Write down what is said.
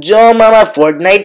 Yo, mama, Fortnite.